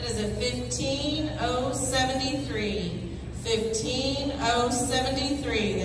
It is a 15073. 15073.